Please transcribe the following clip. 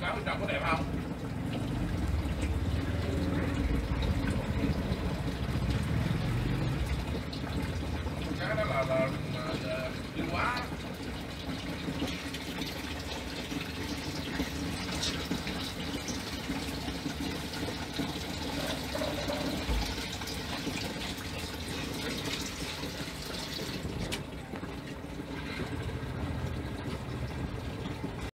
Cảm ơn các bạn có đẹp không? Hello.